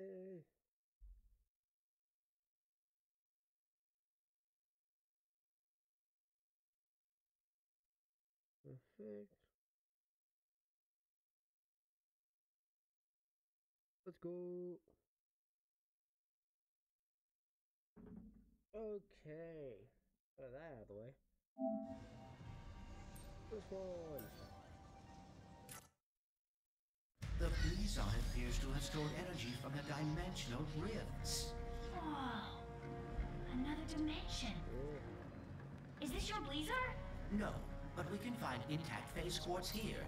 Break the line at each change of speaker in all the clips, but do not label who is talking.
Øh. Yay! Perfect. Let's go. Okay. Got that out of the way. This one.
Blizar appears to have stored energy from the dimensional rifts.
Whoa. Oh, another dimension. Is this your Blizar?
No, but we can find intact phase quartz here.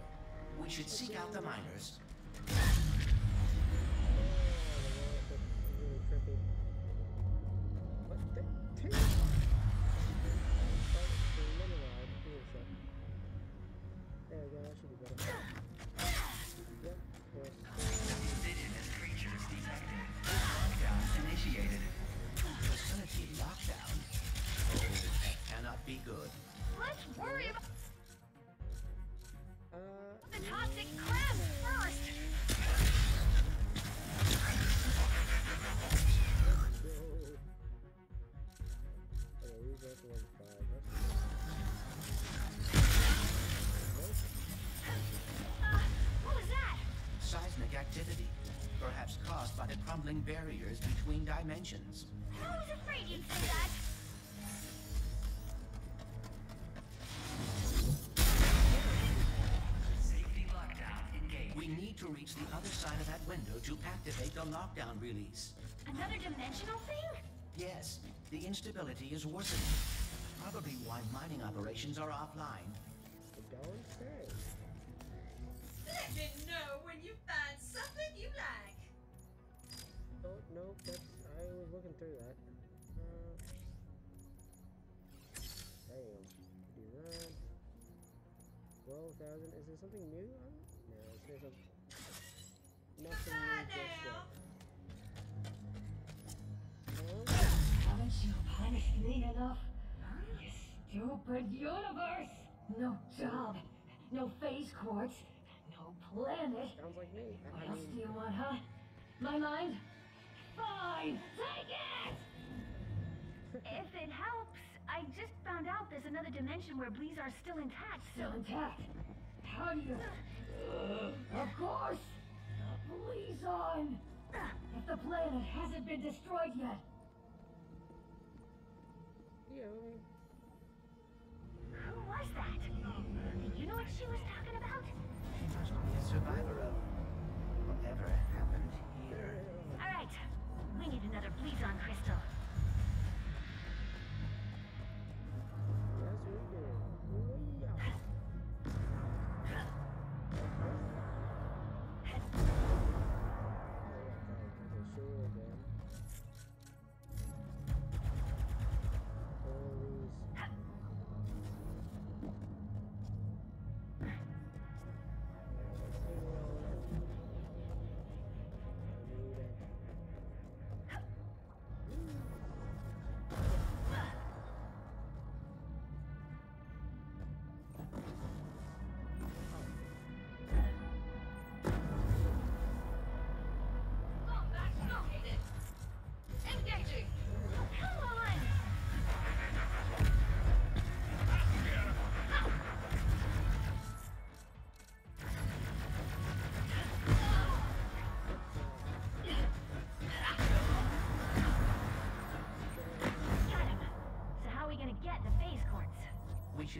We should seek out the miners.
The
crumbling barriers between dimensions.
I was afraid you'd say that.
Safety lockdown engaged.
We need to reach the other side of that window to activate the lockdown release.
Another dimensional thing?
Yes, the instability is worsening. Probably why mining operations are offline.
Don't say.
Let me know when you find something you like.
Oh, no, that's, I was looking through that. Uh, damn. Do that. 12,000. Is there something new on it? No, there's a, nothing new just yet. Huh?
Haven't you punished me enough? You stupid universe! No job, no phase quartz, no planet.
Sounds like me.
What
I
else do you want, huh? My mind? Fine, take it!
If it helps, I just found out there's another dimension where Blizar's still intact.
Still intact. How do you... Uh, of course! Please on! If the planet hasn't been destroyed yet,
yeah,
Who was that? Do you know what she was talking about?
She must be a survivor of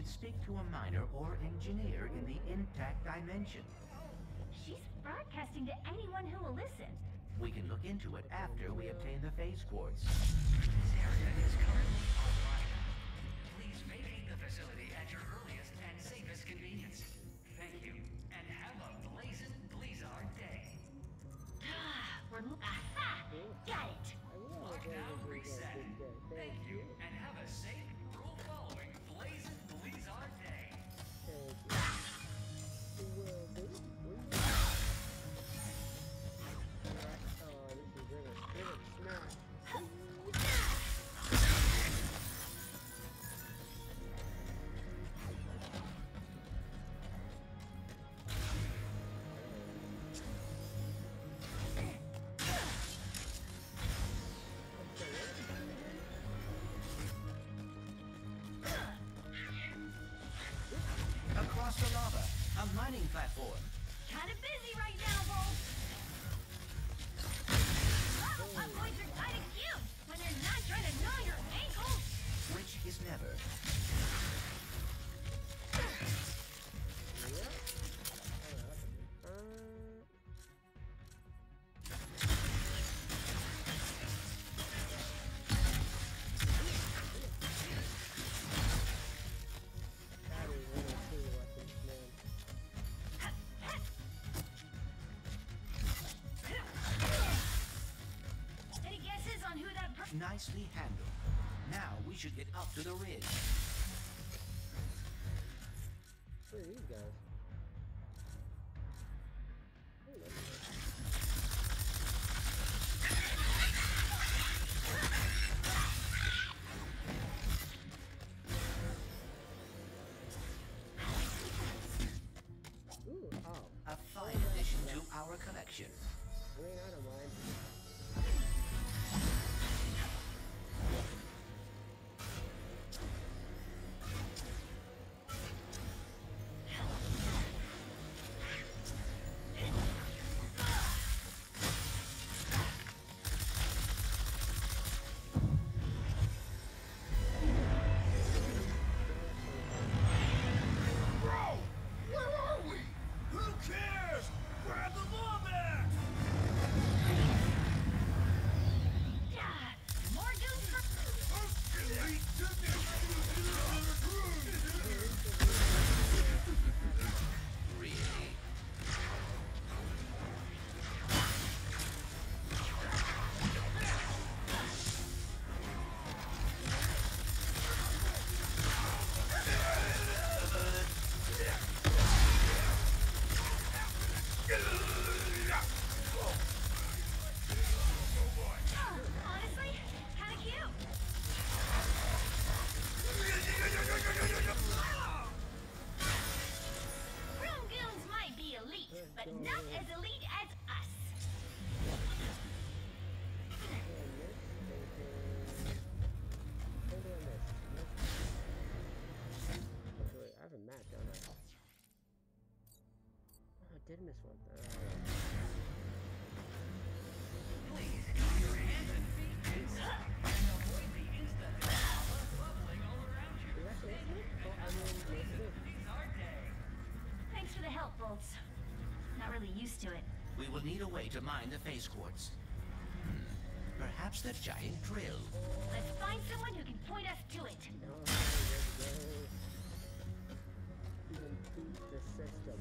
should speak to a miner or engineer in the intact dimension.
She's broadcasting to anyone who will listen.
We can look into it after we obtain the phase quartz.
This area is currently
Nicely handled. Now we should get up to the ridge.
Miss one. Uh,
Please keep your hands and feet inside and avoid the instant lava bubbling all around you.
is that the incident? I mean, it is.
Our day.
Thanks for the help, Bolts. Not really used to it.
We will need a way to mine the phase quartz. Hmm. Perhaps the giant drill.
Let's find someone who can point us to it.
Oh, let's go. Even beat the system.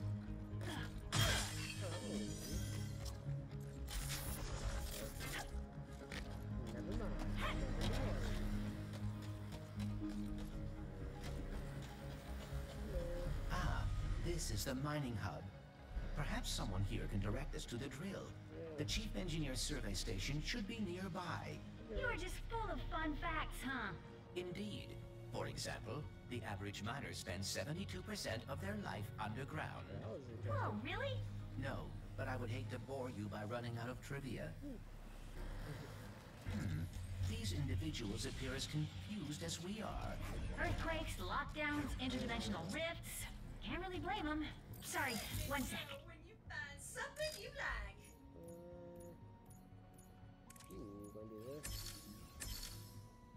this is the mining hub. Perhaps someone here can direct us to the drill. The chief engineer's survey station should be nearby.
You are just full of fun facts, huh?
Indeed. For example, the average miner spends 72% of their life underground.
Oh, really?
No, but I would hate to bore you by running out of trivia. Hmm. These individuals appear as confused as we are.
Earthquakes, lockdowns, interdimensional rifts. Can't really blame them. Sorry, one sec.
Know when you find something you like.
Uh, ooh, gonna do this.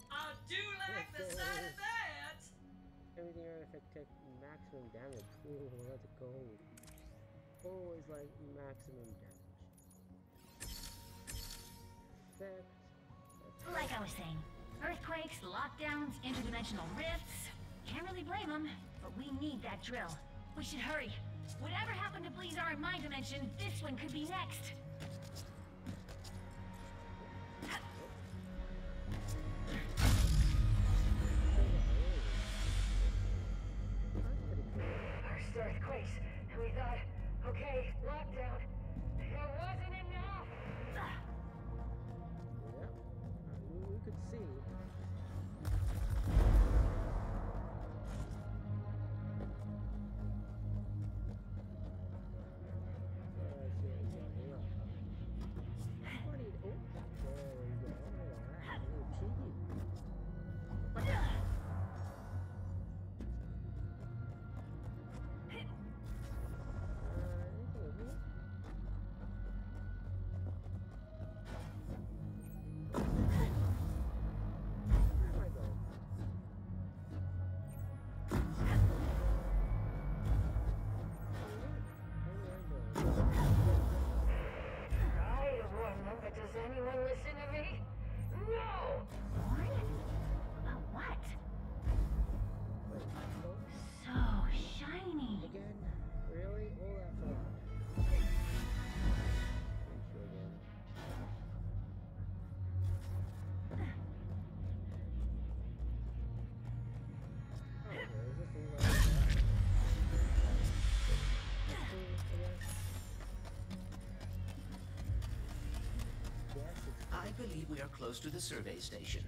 I do like the sight of that.
Everything artifact take maximum damage. Ooh, let's go. Always like maximum damage. Effect.
Like I was saying, earthquakes, lockdowns, interdimensional rifts. Can't really blame them, but we need that drill. We should hurry. Whatever happened to Blizar in my dimension, this one could be next.
Believe we are close to the survey station.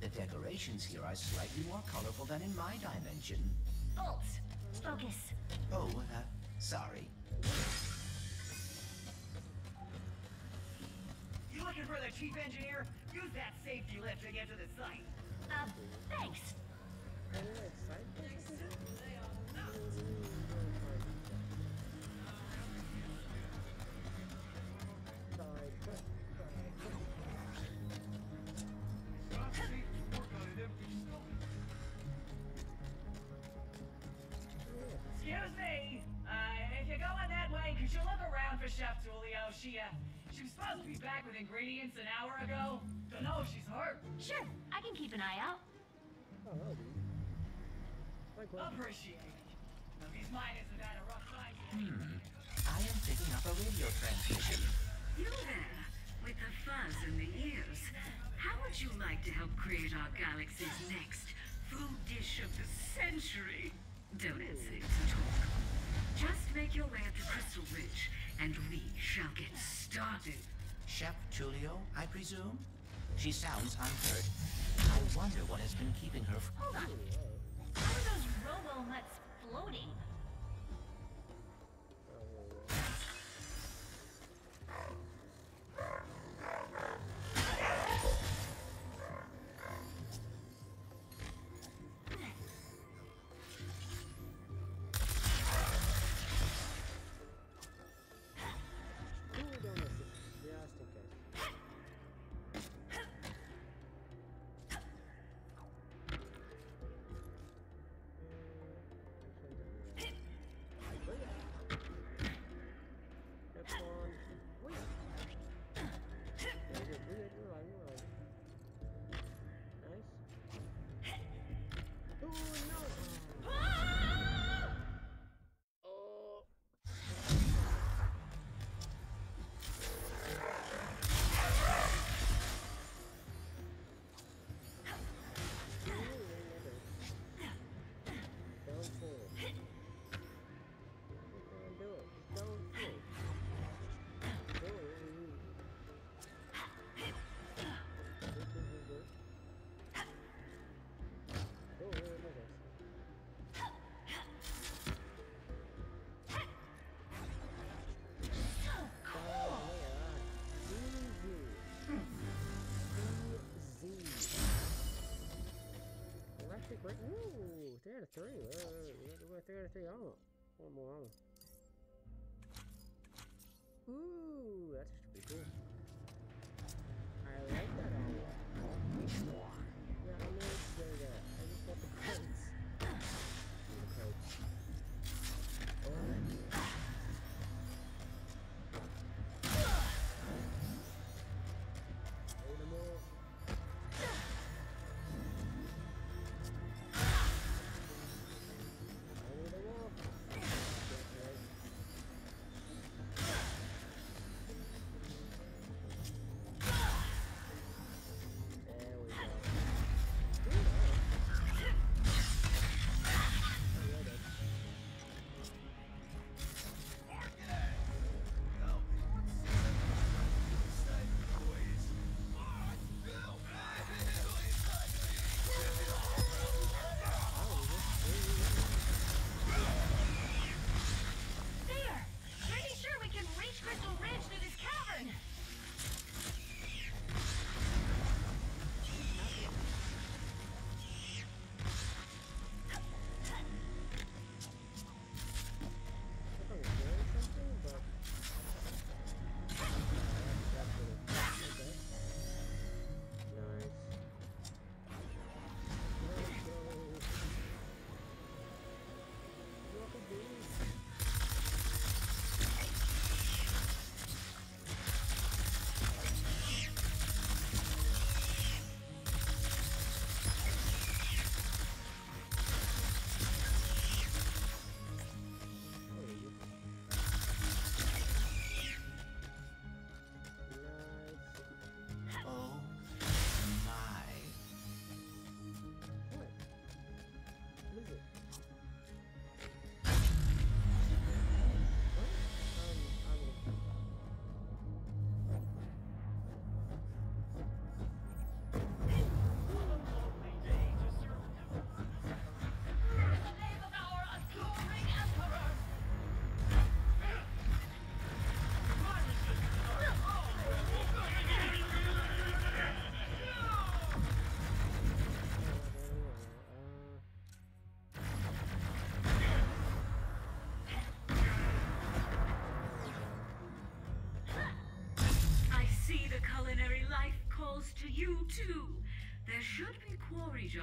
The decorations here are slightly more colorful than in my dimension.
Bolts, focus.
Oh, uh, sorry.
You looking for the chief engineer? Use that safety lift to get to the site.
Uh, thanks.
Look Chef Tulio? She, uh, she was supposed to be back with ingredients an hour ago. Don't know if she's hurt.
Sure, I can keep an eye out.
Oh, hello, dude. Like what?
Appreciate it. Now, these miners have had a rough time.
Hmm. I am picking up a radio transmission.
You there, with the fuzz and the ears. How would you like to help create our galaxy's next food dish of the century? Don't hesitate to talk. Just make your way up to Crystal Ridge, and we shall get started.
Chef Tulio, I presume? She sounds unhurt. I wonder what has been keeping her f-
Hold oh, on. How are those robo nuts floating?
Great. Ooh, three out of three. We're, we're three out of three armor. One more armor. Ooh, that's pretty cool.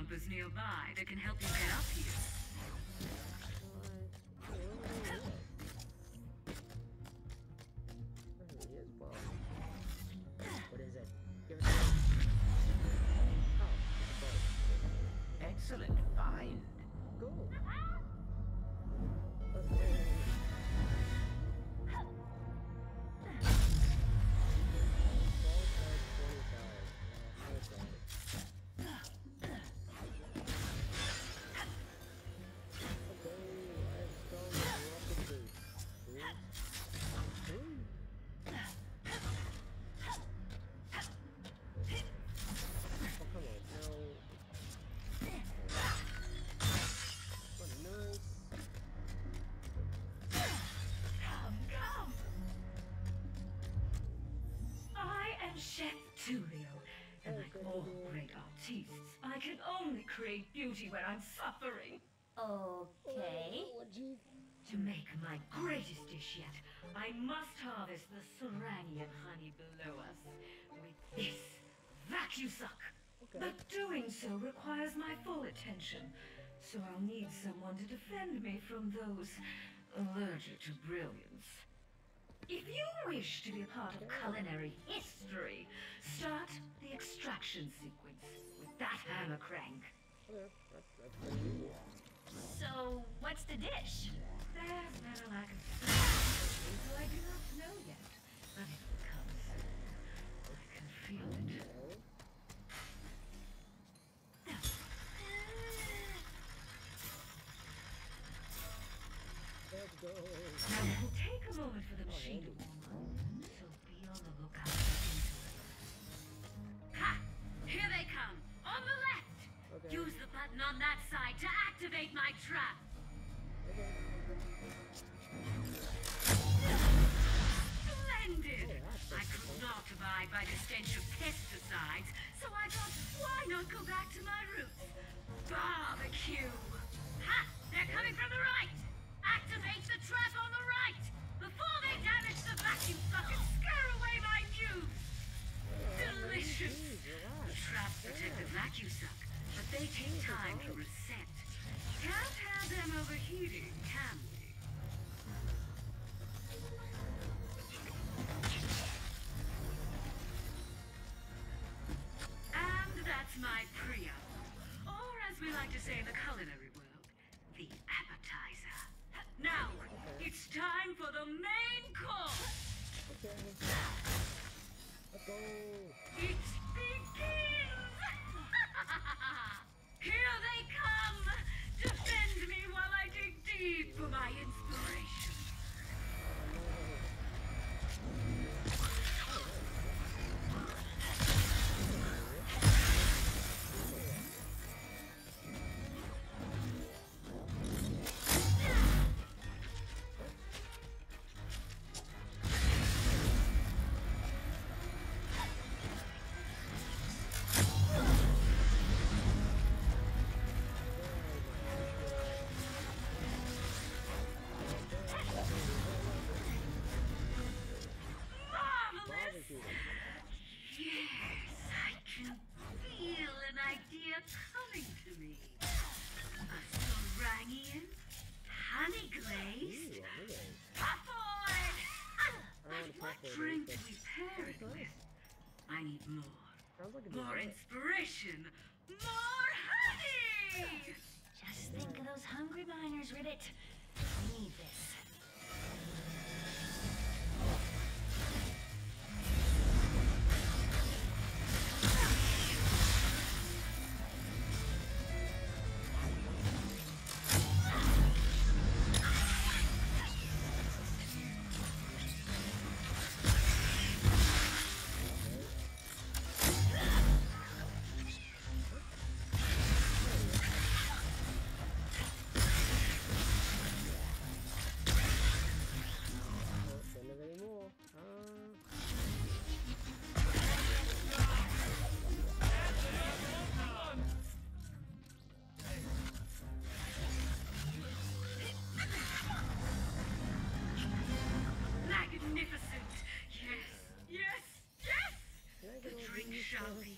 Jumpers nearby that can help you Chef Tulio, and oh, like all great artistes, I can only create beauty when I'm suffering.
Okay.
Oh.
To make my greatest dish yet, I must harvest the Seranian honey below us with this vacusuck. But doing so requires my full attention, so I'll need someone to defend me from those allergic to brilliance. If you wish to be a part of culinary history, start the extraction sequence with that hammer crank.
So, what's the dish?
There's a lack of specificity, so I do not know yet. But it will come soon. I can feel it. Now take a moment on that side to activate my trap! Splendid! I could not abide by the stench of pesticides, so I thought, why not go back to my roots? Barbecue! Ha! They're coming from the right! Activate the trap on the right! Before they damage the vacuum suck and scare away my news! Delicious! The traps protect the vacuum suck, they take time to reset. Can't have them overheating, can we? And that's my preamble. Or as we like to say in the culinary world, the appetizer. Now, it's time for the main course!
Okay. Let's go.
Miners,
shall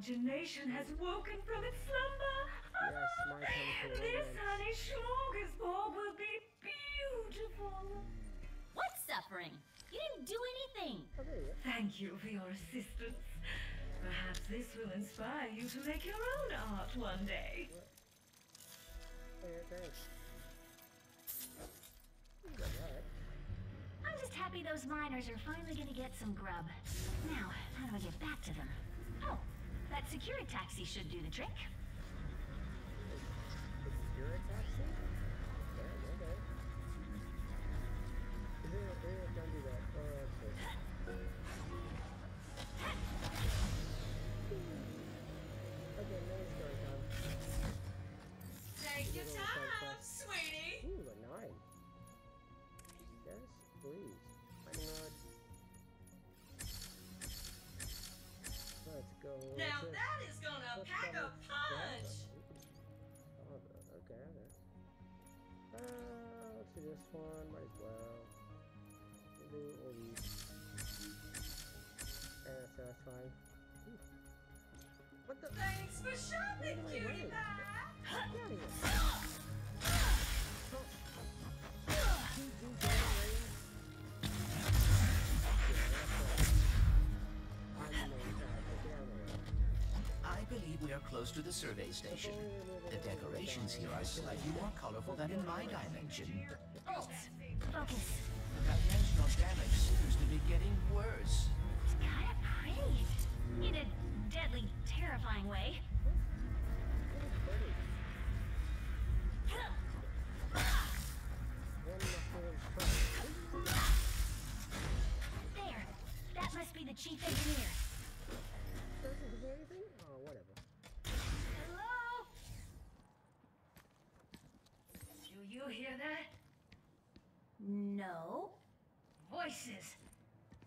imagination has woken from its slumber.
Yes, my time
This
romance.
honey smorgasbord will be beautiful.
What suffering? You didn't do anything.
Oh, you.
Thank you for your assistance. Perhaps this will inspire you to make your own art one day.
Hey, thanks. You got that.
I'm just happy those miners are finally gonna get some grub. Now, how do I get back to them? Oh, that security taxi should do the trick.
Okay. Don't do that. Oh, this one. Might as well. We'll do all these. Yeah, so that's fine. What the?
Thanks for shopping,
What am I
cutie pie.
close to the survey station. The decorations here are slightly more colorful than in my dimension.
Bolts. Focus.
Dimensional damage seems to be getting worse.
It's kinda pretty. In a deadly, terrifying way. There. That must be the chief engineer.
Doesn't do anything? Oh, whatever.
Hello?
Do you hear that?
No.
Voices.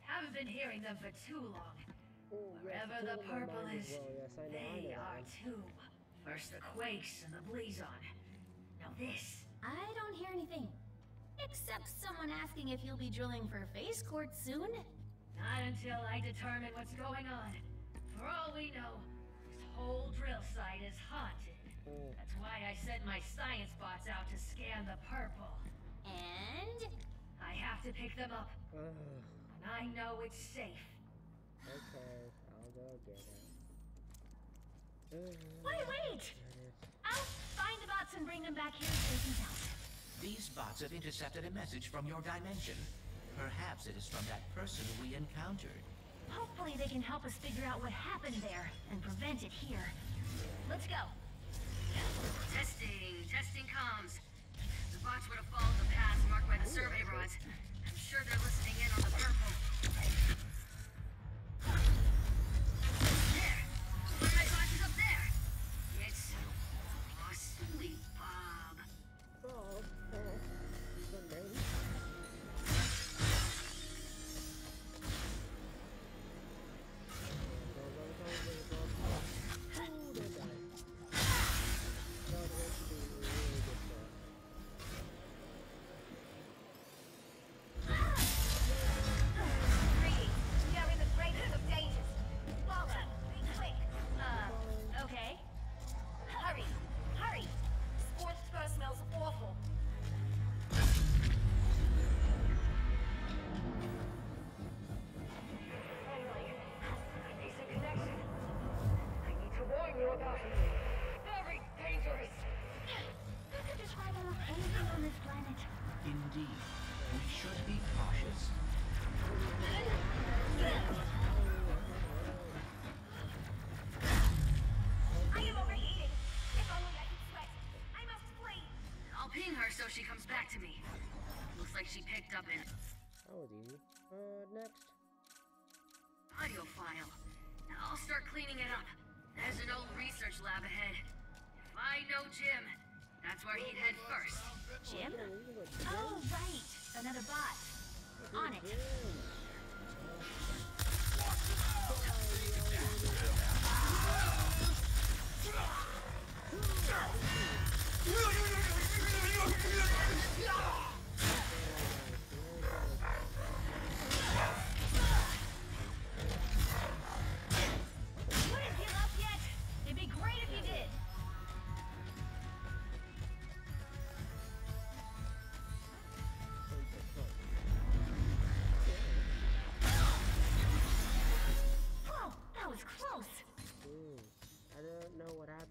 Haven't been hearing them for too long.
Oh,
Wherever
it's
the
all in my
purple is,
well. Yes, know,
they are too. First the quakes and the blazon. Now this.
I don't hear anything. Except someone asking if you'll be drilling for phase quartz soon.
Not until I determine what's going on. For all we know, this whole drill site is haunted.
Oh,
That's why I sent my science bots out to scan the purple.
And
I have to pick them up,
ugh,
and I know it's safe.
okay, I'll go get it. Ugh,
wait, wait!
there it is.
I'll find the bots and bring them back here to take them out.
These bots have intercepted a message from your dimension. Perhaps it is from that person we encountered.
Hopefully they can help us figure out what happened there and prevent it here. Let's go.
Testing, testing comms. The bots would have followed the paths marked by the survey rods. I'm sure they're listening in on the
she comes back to me. Looks like she picked up an
That was easy. Uh, next.
audio file. I'll start cleaning it up. There's an old research lab ahead. If I know Jim, that's where he'd head first.
Jim?
Yeah, we can go to
Oh, right. Another bot. On it.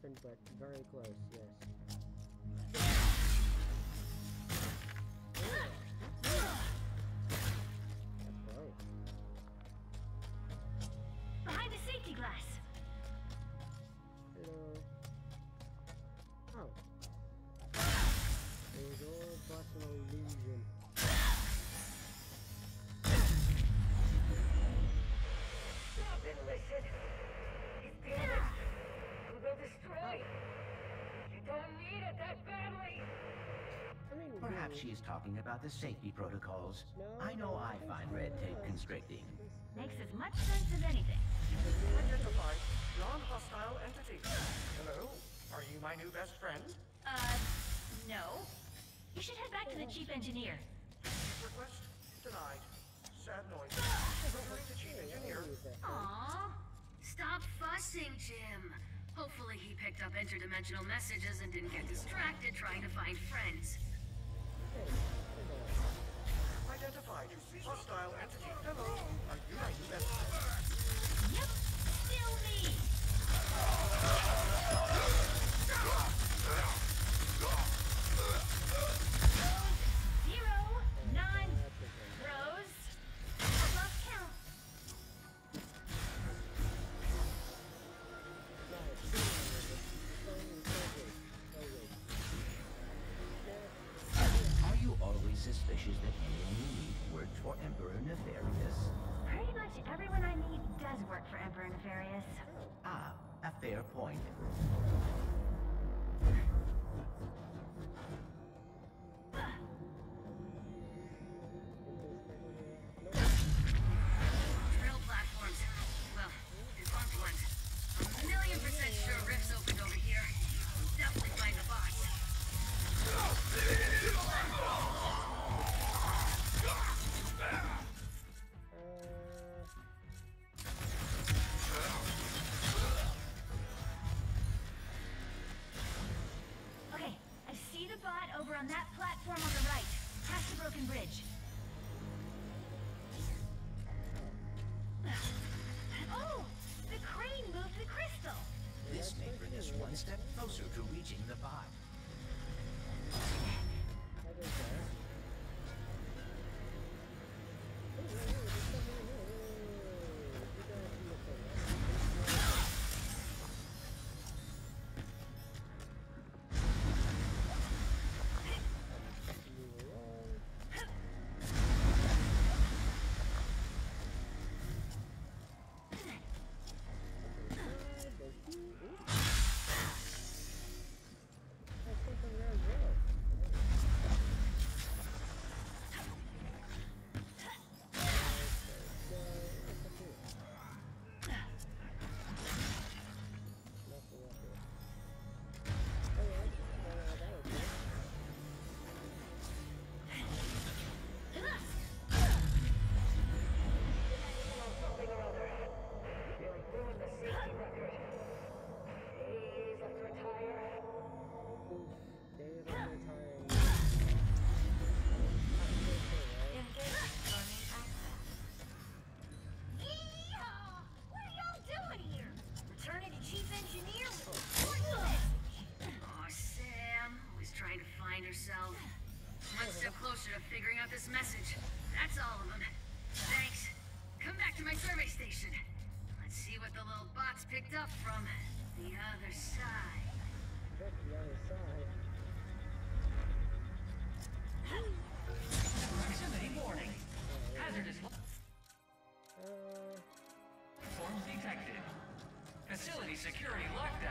But very close, yes.
She's talking about the safety protocols. I know I find red tape constricting.
Makes as much sense as anything.
Identified non-hostile entity. Hello? Are you my new best friend?
Uh, no. You should head back to the chief engineer.
Request denied. Sad noise. Referring to chief engineer.
Aww. Stop fussing, Jim. Hopefully he picked up interdimensional messages and didn't get distracted trying to find friends.
Identified hostile entity. Hello? Are you
up from. The other side.
The other side.
Proximity warning. Hazardous.
Uh.
Forms detected. Facility security
locked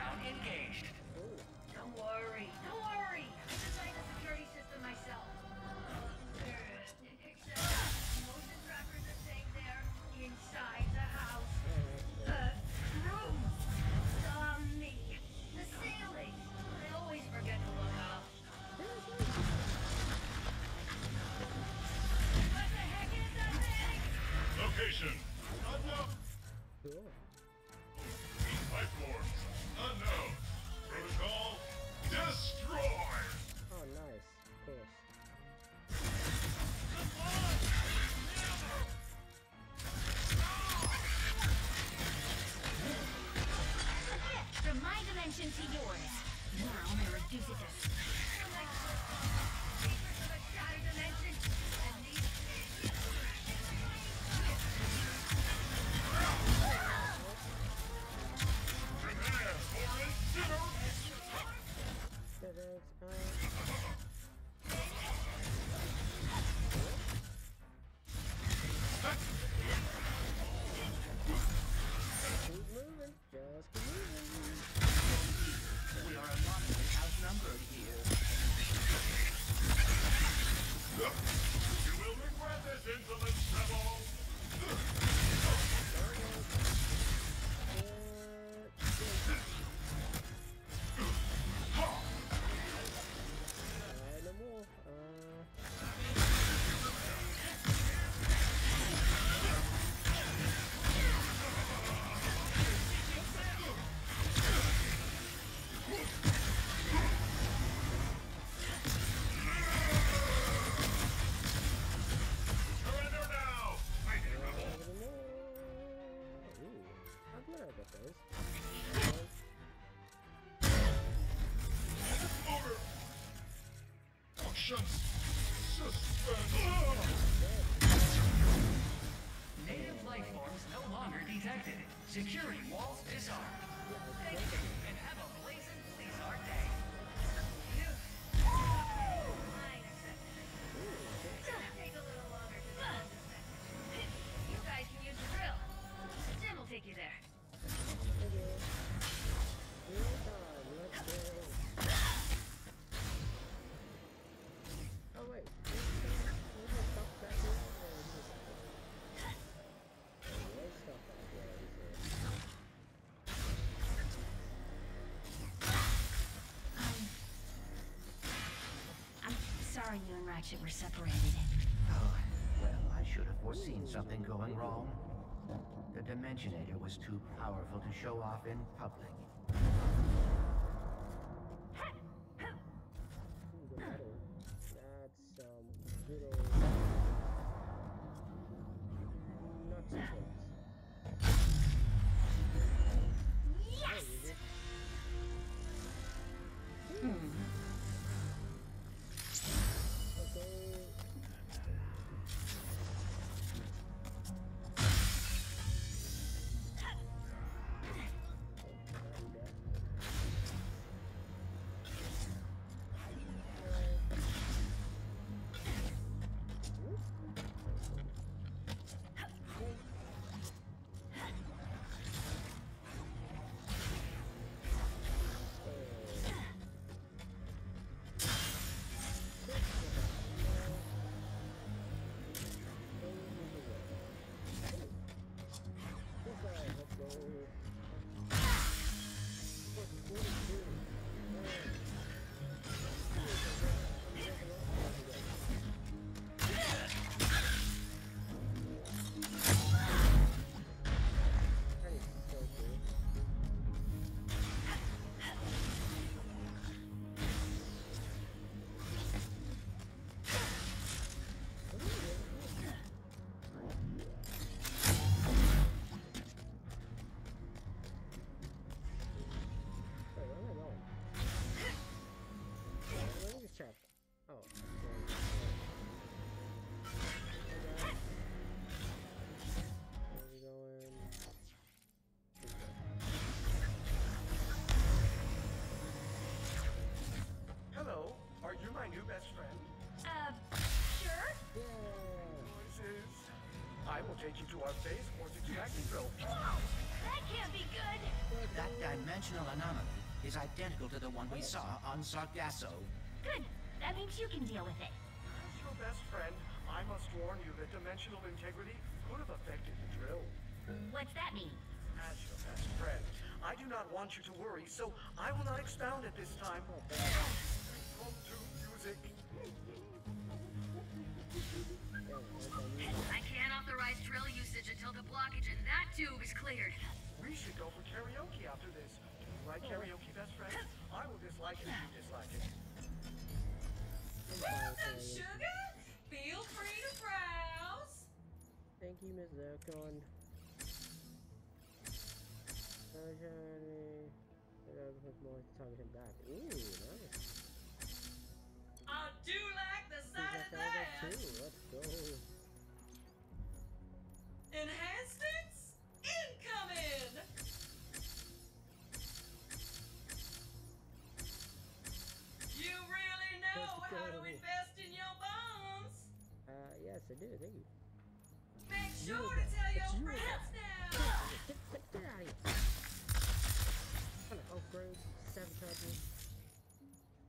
Just
suspend.
Native life forms no longer detected.
Securing sorry you and Ratchet were separated.
Oh, well, I should have foreseen something going wrong. The Dimensionator was too powerful to show off in public.
Our phase quartz extraction drill.
That can't be good.
That dimensional anomaly is identical to the one we saw on Sargasso.
Good. That means you can deal with it.
As your best friend, I must warn you that dimensional integrity could have affected the drill.
What's that mean?
As your best friend, I do not want you to worry, so I will not expound at this time. Come to music.
I drill usage until the blockage in that tube is cleared.
We should go for karaoke after this. Do you like karaoke, best friend? I will dislike it if you dislike it.
Want some sugar? Feel free to browse.
Thank you, Miss Zurkon. Sunshine. Put more target back. Ooh, nice.
I do like the
She's
sight of
that
that.
too. Let's I do. Thank you.
Make sure to tell your
you
friends now.
Get, get, get out of here. Trying to upgrade sabotage.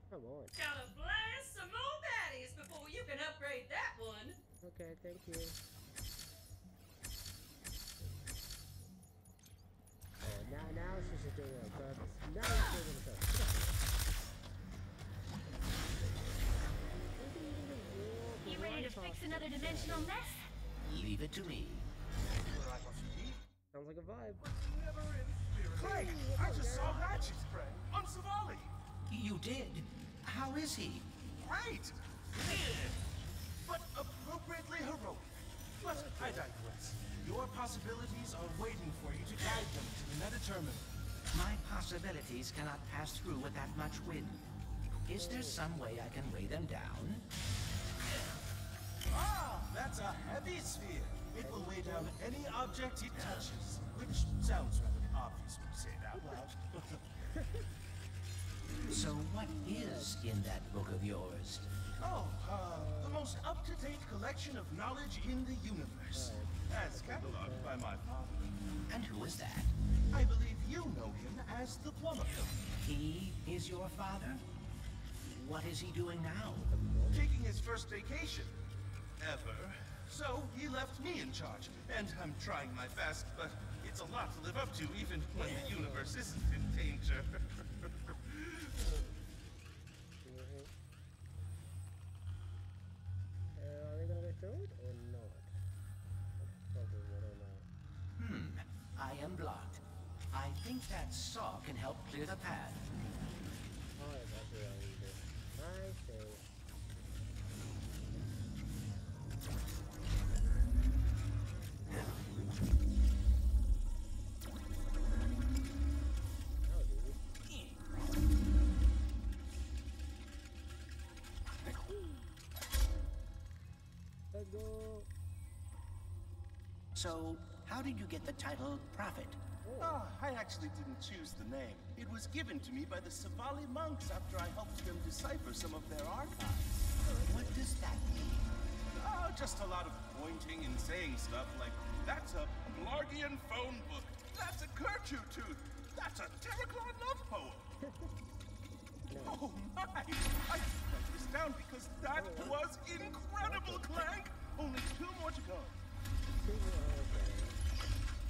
Come on.
Gotta blast some more baddies before you can upgrade that one.
Okay, thank you. Oh, now, now she's just doing it on purpose. Now she's doing it
You to fix another dimensional mess?
Leave it to me.
Where I must be,
Sounds like a vibe.
but never in spirit.
Craig, I just saw Ratchet friend on Savali.
You did? How is he?
Great! Weird, but appropriately heroic. But I digress. Your possibilities are waiting for you to guide them to the Metaterminal.
My possibilities cannot pass through with that much wind. Is there some way I can weigh them down?
That's a heavy sphere. It will weigh down any object it touches, which sounds rather obvious when you say it out loud.
So what is in that book of yours?
oh, uh, the most up-to-date collection of knowledge in the universe, as cataloged by my father.
And who is that?
I believe you know him as the plumber.
He is your father? What is he doing now?
Taking his first vacation. Ever. So he left me in charge, and I'm trying my best, but it's a lot to live up to even when the universe isn't in danger.
Uh, are they gonna get through it or not? Probably, I don't know.
Hmm, I am blocked. I think that saw can help clear the path. So, how did you get the title Prophet?
Ah, I actually didn't choose the name. It was given to me by the Savali monks after I helped them decipher some of their archives.
What does that mean?
Oh, just a lot of pointing and saying stuff like, that's a Blargian phone book, that's a Kerchu tooth, that's a Terraclon love poem. Oh my! I wrote this down because that was incredible, Clank! Only two more to go.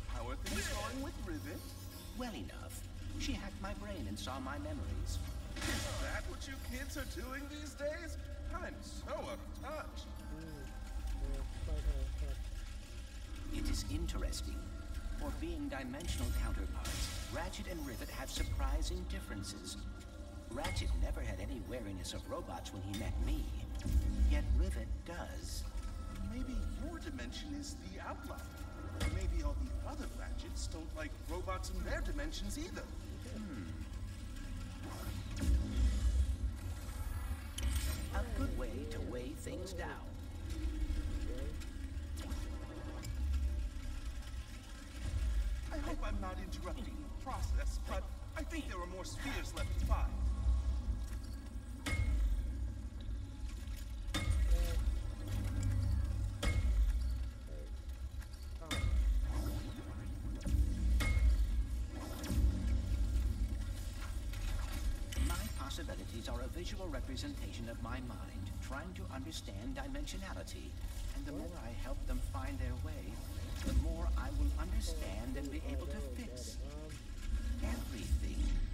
How are things going with Rivet?
Well enough. She hacked my brain and saw my memories.
Is that what you kids are doing these days? I'm so out of touch.
It is interesting. For being dimensional counterparts, Ratchet and Rivet have surprising differences. Ratchet never had any wariness of robots when he met me. Yet Rivet does.
Maybe your dimension is the outlier. Or maybe all the other Ratchets don't like robots in their dimensions either. Hmm.
A good way to weigh things down.
I hope I'm not interrupting the process, but I think there are more spheres left to find.
Abilities are a visual representation of my mind, trying to understand dimensionality. And the more I help them find their way, the more I will understand and be able to fix everything.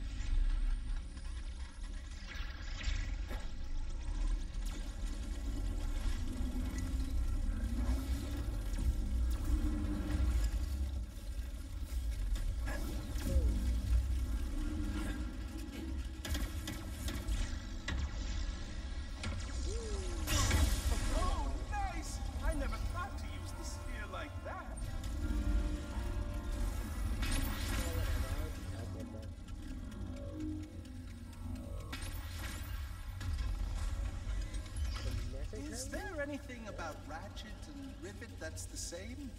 Anything about Ratchet and Rivet that's the same?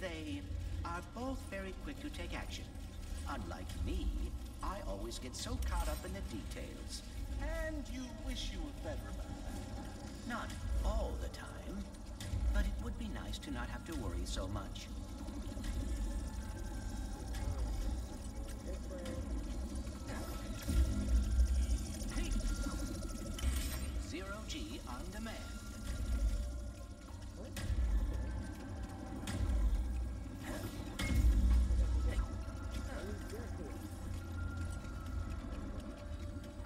They are both very quick to take action. Unlike me, I always get so caught up in the details.
And you wish you were better about that.
Not all the time, but it would be nice to not have to worry so much. Zero G on demand.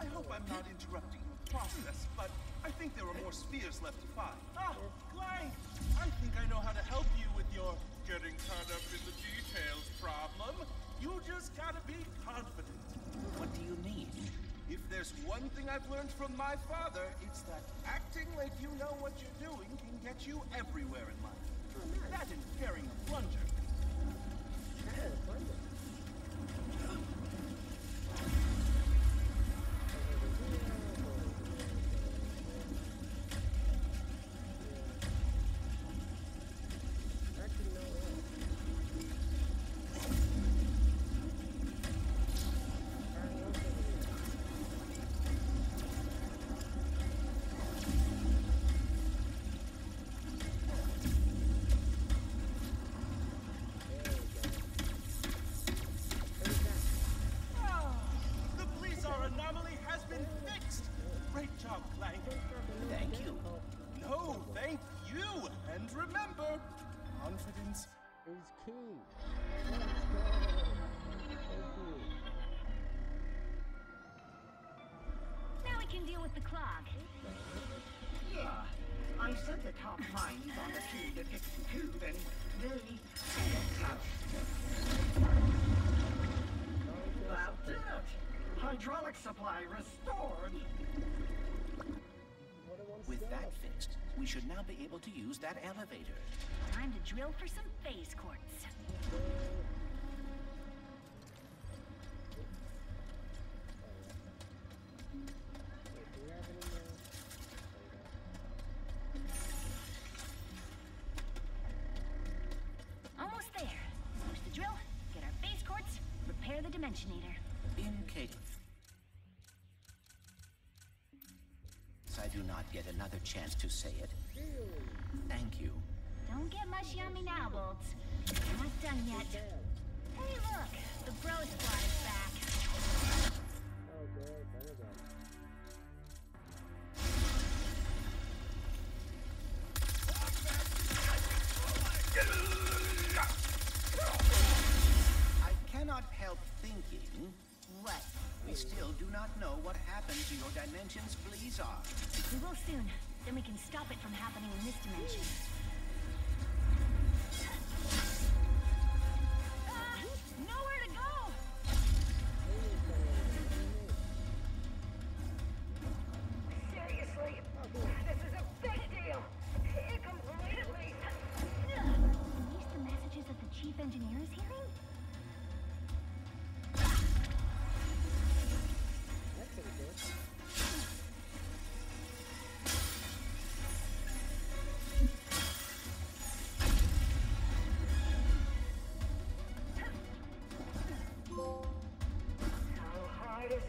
I hope I'm not interrupting your process, but I think there are more spheres left to find. Ah, Clank! I think I know how to help you with your getting caught up in the details problem. You just gotta be confident.
What do you mean?
If there's one thing I've learned from my father, it's that acting like you know what you're doing can get you everywhere in life. That and carrying a plunger.
Can deal with the clog.
Yeah. I sent the top minds on the key to fix the tube, and they That's it! Hydraulic supply restored!
What a one
With that fixed, we should now be able to use that elevator.
Time to drill for some phase quartz.
Do
not get another chance to say it. Thank you.
Don't get mushy on me now, Bolts. We're not done yet. Hey, look! The bro squad is back. Happening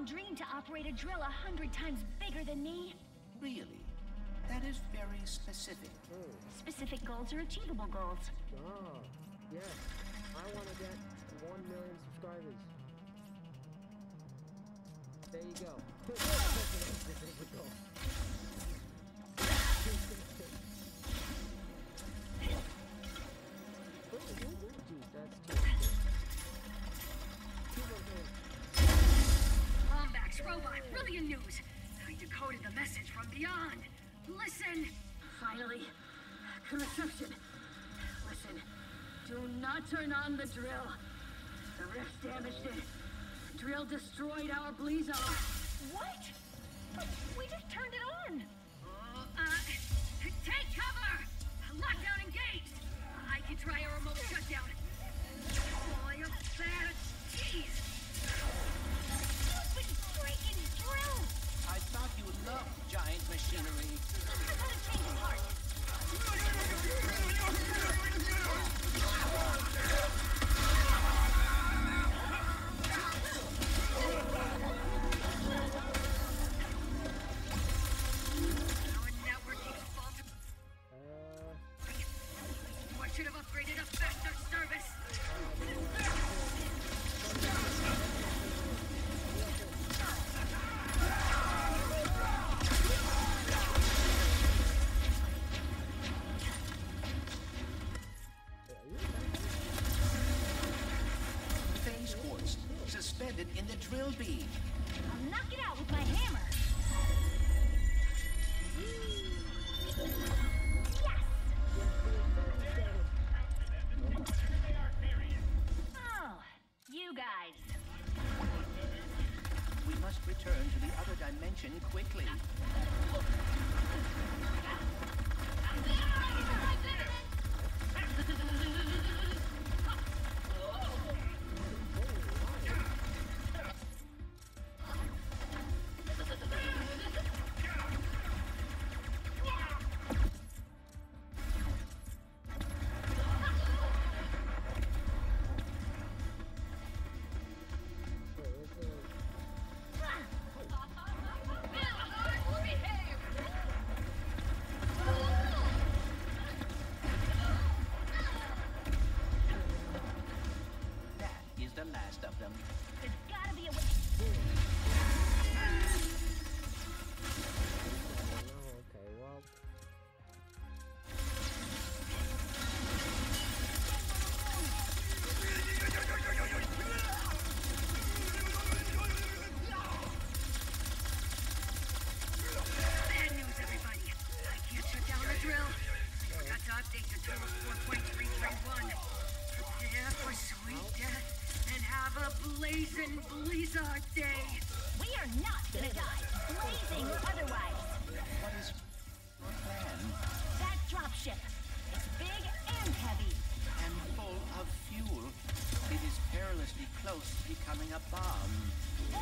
lifelong dream to operate a drill a hundred times bigger than me.
Really? That is very specific.
Oh,
Specific goals are achievable goals.
ah, yes. I want to get 1 million subscribers. There you go. Ooh, ooh, ooh, geez, that's too
Robot, brilliant news! I decoded the message from beyond. Listen!
Finally, reception. Listen, do not turn on the drill. The rift damaged it. The drill destroyed our Blizar.
What? But we just turned it on.
Machinery. In the drill beam. Last of them. Close to becoming a bomb.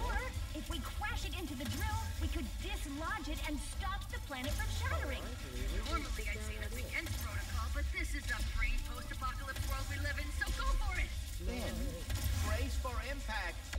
Or, if we crash it into the drill, we could dislodge it and stop the planet from shattering.
Normally I'd say that's against protocol, but this is the free post-apocalypse world we live in, so go for it!
Then, brace for impact.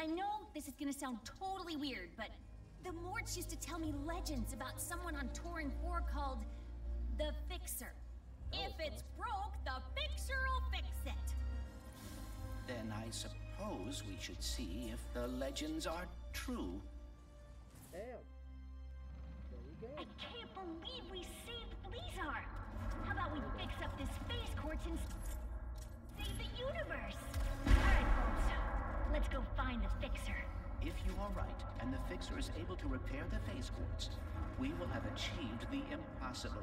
I know this is gonna sound totally weird, but the Morts used to tell me legends about someone on Torren 4 called the Fixer. Oh, if it's broke, the Fixer will fix it.
Then I suppose we should see if the legends are true.
Damn. There we go.
I can't believe we saved Blizar. How about we fix up this phase quartz and save the universe? All right, folks. Let's go find the Fixer.
If you are right, and the Fixer is able to repair the phase quartz,
we will have achieved the impossible.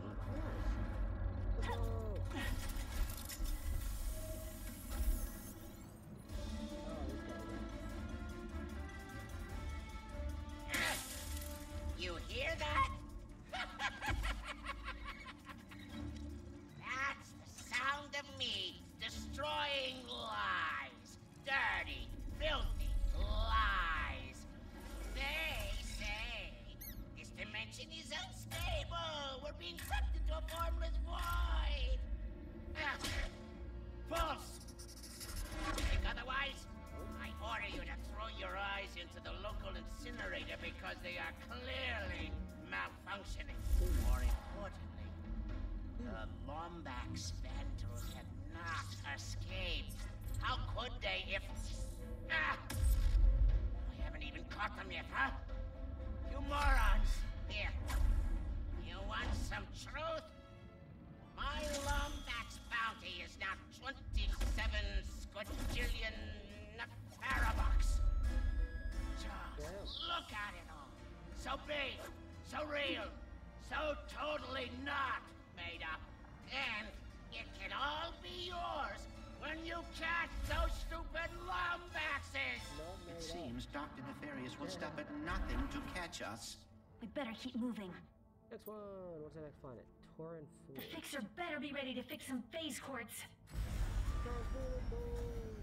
So so real, so totally not made up. And it can all be yours when you catch those stupid Lombaxes!
Not
It seems Dr. Nefarious will stop at nothing to catch us.
We better keep moving.
Next one. What's the next planet? Torren
The
4.
fixer better be ready to fix some phase quartz.
Transformable.